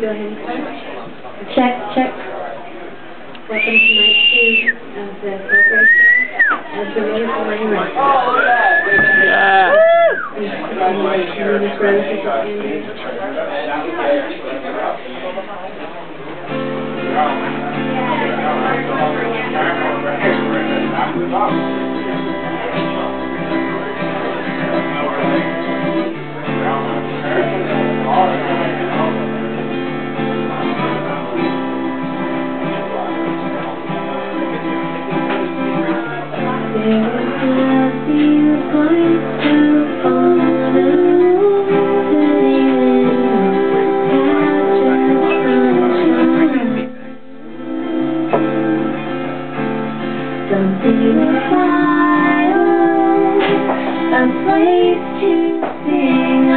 Go ahead? Check, check. Welcome to uh, the celebration of the Rice. Yeah. A place to sing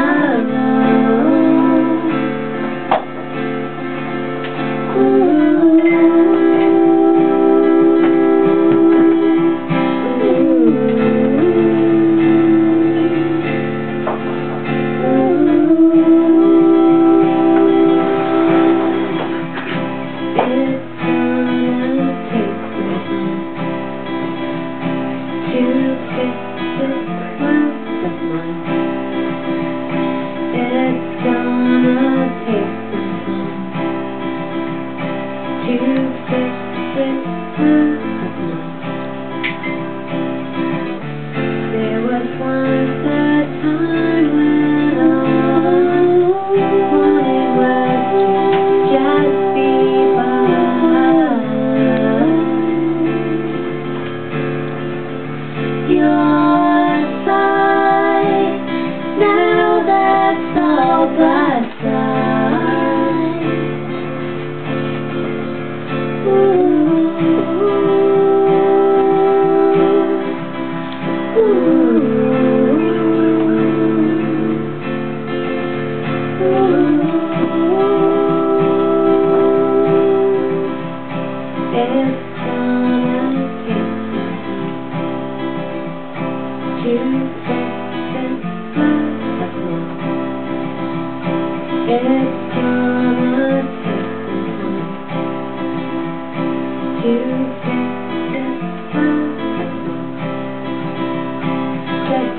Just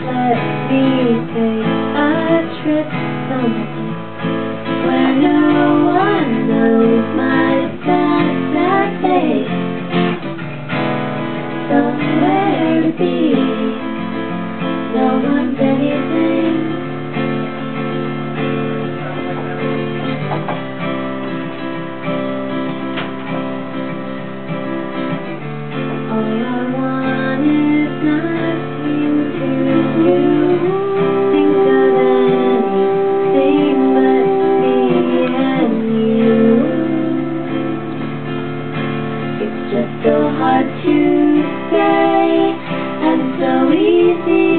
let me take a trip someplace just so hard to say and so easy.